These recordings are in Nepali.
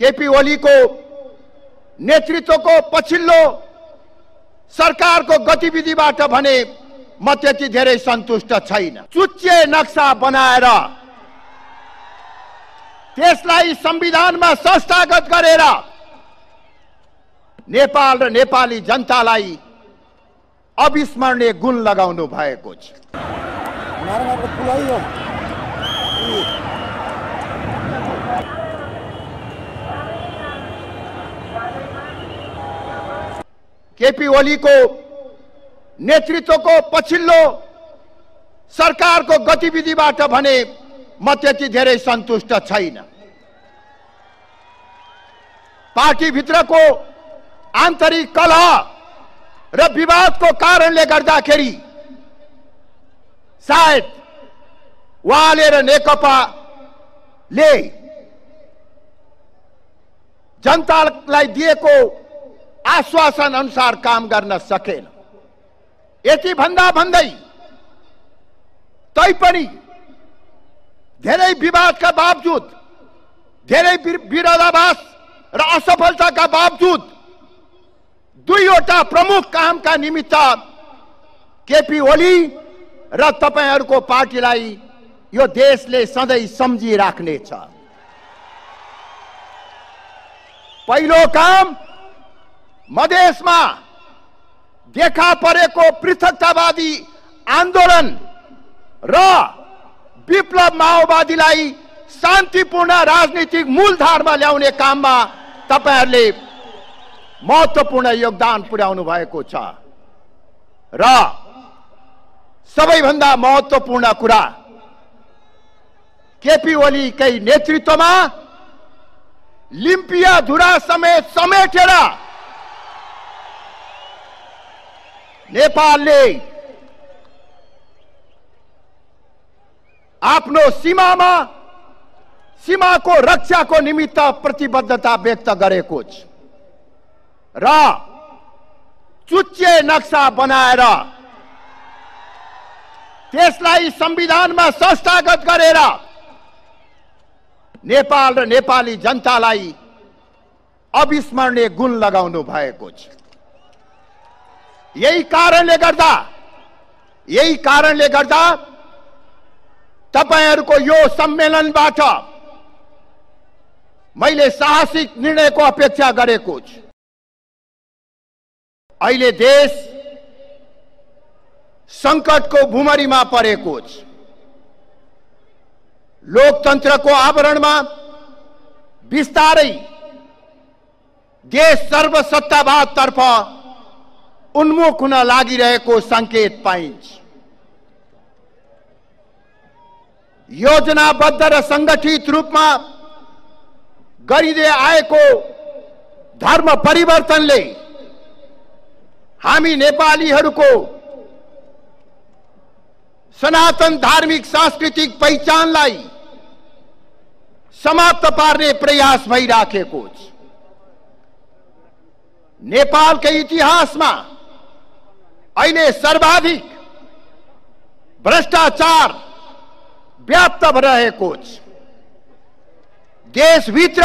केपी ओलीको नेतृत्वको पछिल्लो सरकारको गतिविधिबाट भने म त्यति धेरै सन्तुष्ट छैन। चुच्चे नक्सा बनाएर त्यसलाई संविधानमा संस्थागत गरेर नेपाल र नेपाली जनतालाई अविस्मरणीय गुण लगाउनु भएको छ। केपी ओलीको नेतृत्वको पछिल्लो सरकारको गतिविधिबाट भने म त्यति धेरै सन्तुष्ट छैन। पार्टीभित्रको आन्तरिक कलह र विवादको कारणले गर्दाखेरि सायद उहाँले र नेकपाले जनतालाई दिएको आश्वासन अनुसार काम गर्न सकेन। यति भन्दा भन्दै तैपनि धेरै विवादका बावजुद धेरै विरोधाभास र असफलताका बावजुद दुईवटा प्रमुख कामका निमित्त केपी ओली र तपाईँहरूको पार्टीलाई यो देशले सधैँ सम्झिराख्नेछ। पहिलो काम मधेसमा देखा परेको पृथकतावादी आन्दोलन र विप्लव माओवादीलाई शान्तिपूर्ण राजनीतिक मूलधारमा ल्याउने काममा तपाईँहरूले महत्त्वपूर्ण योगदान पुर्याउनु भएको छ। र सबैभन्दा महत्त्वपूर्ण कुरा केपी ओलीकै नेतृत्वमा लिम्पिया धुरा समेत समेटेर नेपालले आफ्नो सीमामा सीमाको रक्षाको निमित्त प्रतिबद्धता व्यक्त गरेको छ। र चुच्चे नक्सा बनाएर त्यसलाई संविधानमा संस्थागत गरेर नेपाल र नेपाली जनतालाई अविस्मरणीय गुण लगाउनु भएको छ। यही कारणले गर्दा यही कारणले गर्दा तपाईँहरूको यो सम्मेलनबाट मैले साहसिक निर्णयको अपेक्षा गरेको छु। अहिले देश सङ्कटको भुमरीमा परेको छ। लोकतन्त्रको आवरणमा बिस्तारै देश सर्वसत्तावादतर्फ उन्मुख हुन लागिरहेको सङ्केत पाइन्छ। योजनाबद्ध र सङ्गठित रूपमा गरिँदै आएको धर्म परिवर्तनले हामी नेपालीहरूको सनातन धार्मिक सांस्कृतिक पहिचानलाई समाप्त पार्ने प्रयास भइराखेको छ। नेपालकै इतिहासमा अहिले सर्वाधिक भ्रष्टाचार व्याप्त भइरहेको छ देशभित्र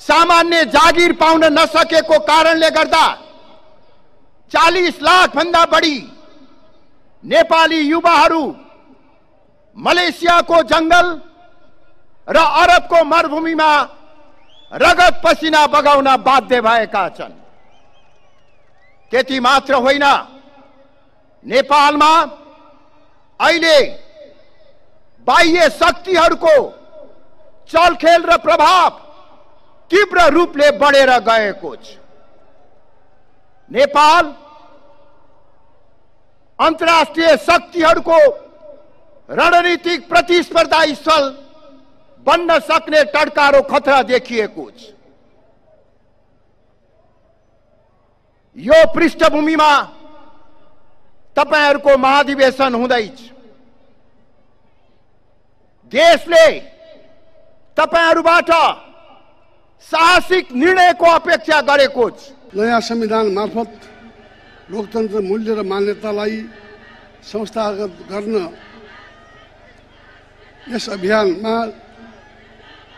सामान्य जागिर पाउन नसकेको कारणले गर्दा चालिस लाख भन्दा बढी नेपाली युवाहरू मलेसियाको जङ्गल र अरबको मरुभूमिमा रगत पसिना बगाउन बाध्य भएका छन्। त्यति मात्र होइन। नेपालमा अहिले बाह्य शक्तिहरूको चलखेल र प्रभाव तीव्र रूपले बढेर गएको छ। नेपाल अन्तर्राष्ट्रिय शक्तिहरूको रणनीतिक प्रतिस्पर्धा स्थल बन्न सक्ने टड्कारो खतरा देखिएको छ। यो पृष्ठभूमिमा तपाईँहरूको महाधिवेशन हुँदैछ। देशले तपाईँहरूबाट साहसिक निर्णयको अपेक्षा गरेको छ। नयाँ संविधान मार्फत लोकतन्त्र मूल्य र मान्यतालाई संस्थागत गर्न यस अभियानमा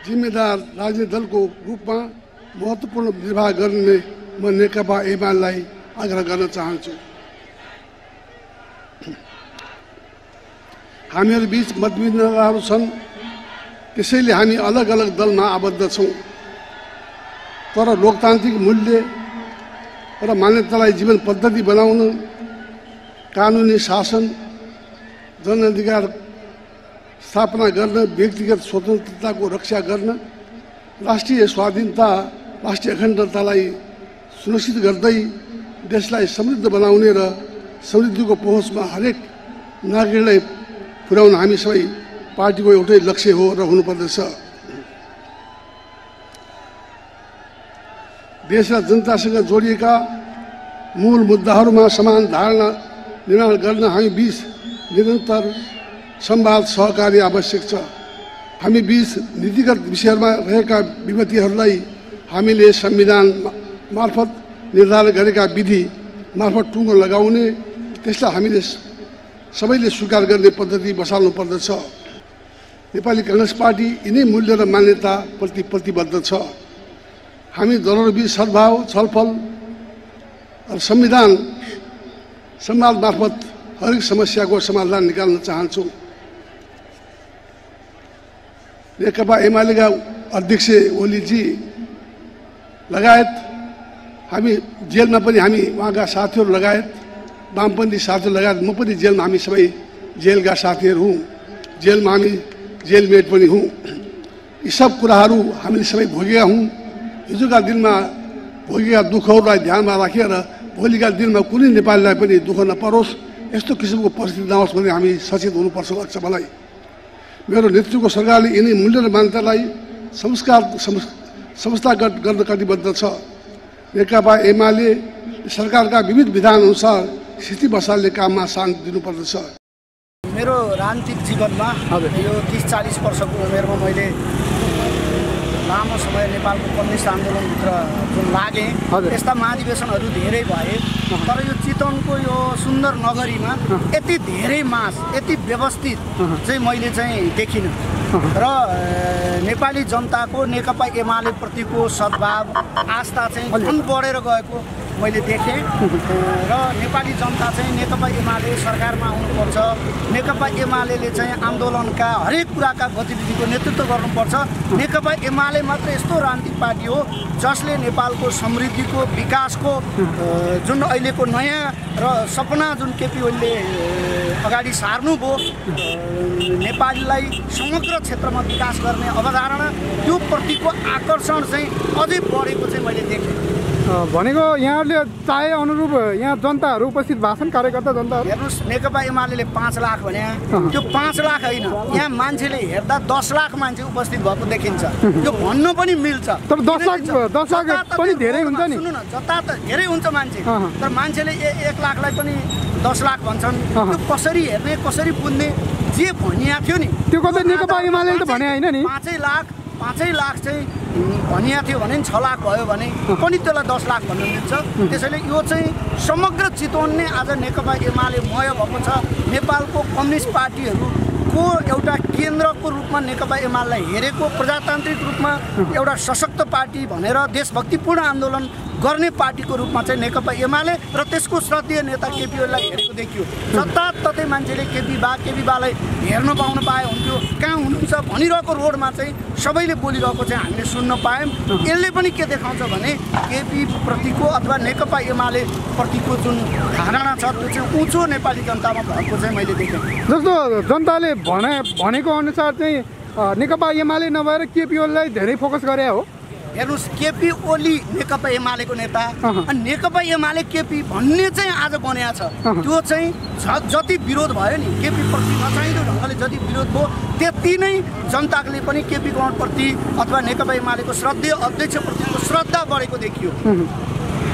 जिम्मेदार राजनीतिक दलको रूपमा महत्त्वपूर्ण निर्वाह गर्ने म नेकपा एमालेलाई आग्रह गर्न चाहन्छु। हामीहरू बिच मतभिन्नताहरू छन्। त्यसैले हामी अलग अलग दलमा आबद्ध छौँ। तर लोकतान्त्रिक मूल्य र मान्यतालाई जीवन पद्धति बनाउन कानुनी शासन जनअधिकार स्थापना गर्न व्यक्तिगत स्वतन्त्रताको रक्षा गर्न राष्ट्रिय स्वाधीनता राष्ट्रिय अखण्डतालाई सुनिश्चित गर्दै देशलाई समृद्ध बनाउने र समृद्धिको पहुँचमा हरेक नागरिकलाई पुर्याउन हामी सबै पार्टीको एउटै लक्ष्य हो र हुनुपर्दछ। देश र जनतासँग जोडिएका मूल मुद्दाहरूमा समान धारणा निर्माण गर्न हामी बिच निरन्तर संवाद सहकार्य आवश्यक छ। हामी बिच नीतिगत विषयहरूमा रहेका विमतिहरूलाई हामीले संविधान मार्फत निर्धारण गरेका विधि मार्फत टुङ्गो लगाउने त्यसलाई हामीले सबैले स्वीकार गर्ने पद्धति बसाल्नु पर्दछ। नेपाली कङ्ग्रेस पार्टी यिनै मूल्य र मान्यताप्रति प्रतिबद्ध छ। हामी दलहरूबिच सद्भाव छलफल र संविधान संवाद मार्फत हरेक समस्याको समाधान निकाल्न चाहन्छौँ। नेकपा एमालेका अध्यक्ष ओलीजी लगायत हामी जेलमा पनि हामी उहाँका साथीहरू लगायत वामपन्थी साथीहरू लगायत म पनि जेलमा हामी सबै जेलका साथीहरू हौँ। जेलमा हामी जेलमेट पनि हौँ। यी सब कुराहरू हामीले सबै भोगेका हौँ। हिजोका दिनमा भोगेका दुःखहरूलाई ध्यानमा राखेर भोलिका दिनमा कुनै नेपालीलाई पनि दुःख नपरोस् यस्तो किसिमको परिस्थिति नहोस् भने हामी सचेत हुनुपर्छ लाग्छ मलाई। मेरो नेतृत्वको सरकारले यिनै मूल्य र मान्यतालाई संस्कार संस्थागत गर्न कटिबद्ध छ। नेकपा एमाले सरकारका विविध विधानअनुसार स्थिति बसाल्ने काममा शान्ति दिनुपर्दछ। मेरो राजनीतिक जीवनमा यो तिस चालिस वर्षको उमेरमा मैले लामो समय नेपालको कम्युनिस्ट आन्दोलनभित्र जुन लागेँ यस्ता महाधिवेशनहरू धेरै भए तर यो चितवनको यो सुन्दर नगरीमा यति धेरै मास यति व्यवस्थित चाहिँ मैले चाहिँ देखिनँ। र नेपाली जनताको नेकपा एमाले प्रतिको सद्भाव आस्था चाहिँ बढेर गएको। मैले देखेँ। र नेपाली जनता चाहिँ नेकपा एमाले सरकारमा आउनुपर्छ। नेकपा एमाले चाहिँ आन्दोलनका हरेक कुराका गतिविधिको नेतृत्व गर्नुपर्छ। नेकपा एमाले मात्र यस्तो राजनीतिक पार्टी हो जसले नेपालको समृद्धिको विकासको जुन अहिलेको नयाँ र सपना जुन केपी ओलीले अगाडि सार्नुभयो नेपालीलाई समग्र क्षेत्रमा विकास गर्ने अवधारणा त्यो प्रतिको आकर्षण चाहिँ अझै बढेको चाहिँ मैले देखेँ। भनेको यहाँहरूले चाहे अनुरूप यहाँ जनताहरू उपस्थित भएको छन् कार्यकर्ता जनताहरू। हेर्नुहोस् नेकपा एमाले पाँच लाख भने त्यो पाँच लाख होइन यहाँ मान्छेले हेर्दा दस लाख मान्छे उपस्थित भएको देखिन्छ। त्यो भन्न पनि मिल्छ। तर दस लाख दस लाख पनि धेरै हुन्छ नि। सुन्नु न जता त धेरै हुन्छ मान्छे। तर मान्छेले एक लाखलाई पनि दस लाख भन्छन्। त्यो कसरी हेर्ने कसरी बुझ्ने जे भनिएको थियो नि। त्यो कतै नेकपा एमाले त भने होइन नि। पाँचै लाख पाँचै लाख चाहिँ भनिएको थियो भने छ लाख भयो भने पनि त्यसलाई दस लाख भन्नु मिल्छ। त्यसैले यो चाहिँ समग्र चितवन नै आज नेकपा एमाले मय भएको छ। नेपालको कम्युनिस्ट पार्टीहरूको एउटा केन्द्रको रूपमा नेकपा एमालेलाई हेरेको प्रजातान्त्रिक रूपमा एउटा सशक्त पार्टी भनेर देशभक्तिपूर्ण आन्दोलन गर्ने पार्टीको रूपमा चाहिँ नेकपा एमाले र त्यसको श्रद्धेय नेता केपी ओलीलाई हेरेको देखियो। जताततै मान्छेले केपी बा केपी बालाई हेर्न पाउन पाए हुन्थ्यो। कहाँ हुनुहुन्छ भनिरहेको रोडमा चाहिँ सबैले बोलिरहेको चाहिँ हामीले सुन्न पायौँ। यसले पनि के देखाउँछ भने केपी प्रतिको अथवा नेकपा एमाले प्रतिको जुन धारणा छ त्यो चाहिँ उँचो नेपाली जनतामा भएको चाहिँ मैले देखेँ। जस्तो जनताले भने भनेको अनुसार चाहिँ नेकपा एमाले नभएर केपी ओलीलाई धेरै फोकस गरे हो। हेर्नुहोस् केपी ओली नेकपा एमालेको नेता। अनि नेकपा एमाले केपी भन्ने चाहिँ आज बनिया छ। त्यो चाहिँ जति विरोध भयो नि केपी प्रति नचाहिँदो ढङ्गले जति विरोध भयो त्यति नै जनताले पनि केपी गौडप्रति अथवा नेकपा एमालेको श्रद्धेय अध्यक्षप्रतिको श्रद्धा बढेको देखियो।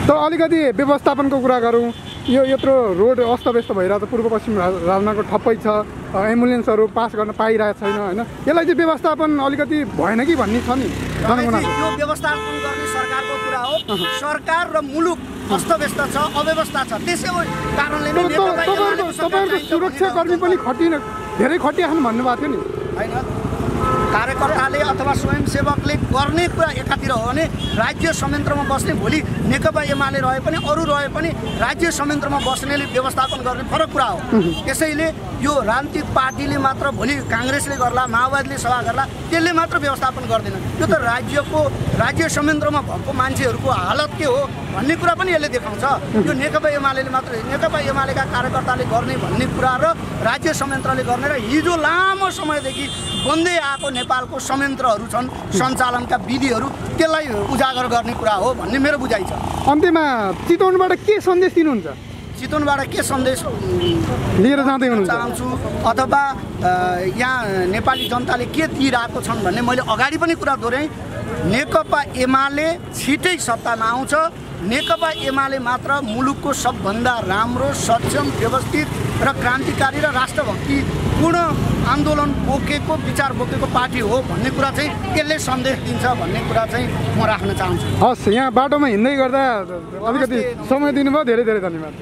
तर अलिकति व्यवस्थापनको कुरा गरौँ। यो यत्रो रोड अस्तव्यस्त भइरहेको छ पूर्व पश्चिम राजमार्ग ठप्पै छ। एम्बुलेन्सहरू पास गर्न पाइरहेको छैन होइन? यसलाई चाहिँ व्यवस्थापन अलिकति भएन कि भन्ने छ नि? यो व्यवस्थापन गर्ने सरकारको कुरा हो। सरकार र मुलुक अस्तव्यस्त छ अव्यवस्था छ। त्यसै कारणले तपाईँहरूको सुरक्षा कर्मी पनि खटिन धेरै खटिया भन्नुभएको थियो नि। होइन? कार्यकर्ताले अथवा स्वयंसेवकले गर्ने कुरा एकातिर हो भने राज्य संयन्त्रमा बस्ने भोलि नेकपा एमाले रहे पनि अरू रहे पनि राज्य संयन्त्रमा बस्नेले व्यवस्थापन गर्ने फरक कुरा हो। त्यसैले यो राजनीतिक पार्टीले मात्र भोलि काङ्ग्रेसले गर्ला माओवादीले सभा गर्ला त्यसले मात्र व्यवस्थापन गर्दैन। यो त राज्यको राज्य संयन्त्रमा भएको मान्छेहरूको हालत के हो भन्ने कुरा पनि यसले देखाउँछ। यो नेकपा एमाले मात्र नेकपा एमालेका कार्यकर्ताले गर्ने भन्ने कुरा र राज्य संयन्त्रले गर्ने र हिजो लामो समयदेखि बन्दै आएको नेपालको संयन्त्रहरू छन् सञ्चालनका विधिहरू त्यसलाई उजागर गर्ने कुरा हो भन्ने मेरो बुझाइ छ। अन्त्यमा चितवनबाट के सन्देश दिनुहुन्छ? चितवनबाट के सन्देश? लिएर जाँदै हुनुहुन्छ। चाहन्छु अथवा यहाँ नेपाली जनताले के दिइरहेको छन् भन्ने मैले अगाडि पनि कुरा दोहोऱ्याएँ। नेकपा एमाले छिटै सत्तामा आउँछ। नेकपा एमाले मात्र मुलुकको सबभन्दा राम्रो सक्षम व्यवस्थित र क्रान्तिकारी र राष्ट्रभक्ति पूर्ण आन्दोलन बोकेको विचार बोकेको पार्टी हो भन्ने कुरा चाहिँ यसले सन्देश दिन्छ भन्ने कुरा चाहिँ म राख्न चाहन्छु। हस् यहाँ बाटोमा हिँड्दै गर्दा अलिकति समय दिनुभयो धेरै धेरै धन्यवाद।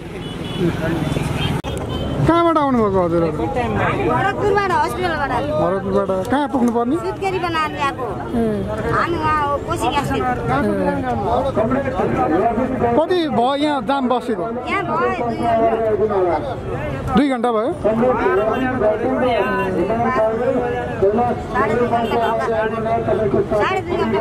कहाँबाट आउनुभएको हजुरहरू भरतपुरबाट कहाँ कोसी ग्यासको कति भयो यहाँ जाम बसेको? दुई घन्टा। भयो? साढे दुई घन्टा।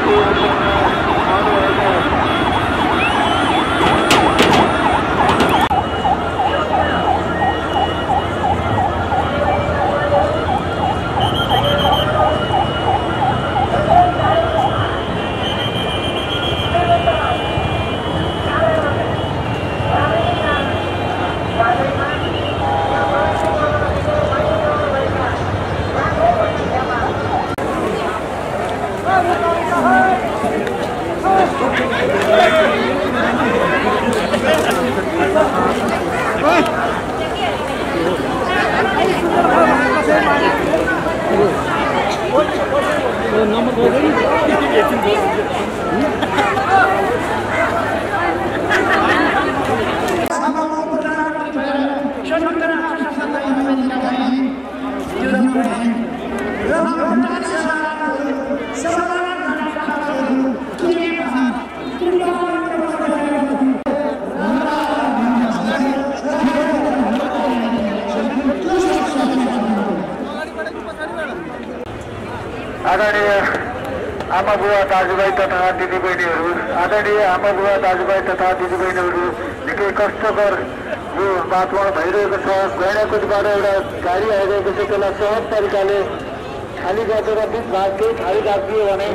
साथी होइन ल यो हो नारायणको पुलै हो आदरणीय आमा बुवा दाजुभाइ तथा दिदीबहिनीहरू आदरणीय आमा बुवा दाजुभाइ तथा दिदीबहिनीहरू निकै कष्टकर यो वातावरण भइरहेको छ। गैँडाकोटबाट एउटा गाडी आइरहेको छ। त्यसलाई सहज तरिकाले खाली गरिदिएर बिच भाग केही खाली राखिदियो भने